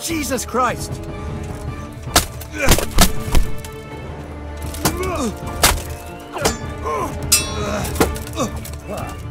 Jesus Christ! Ugh.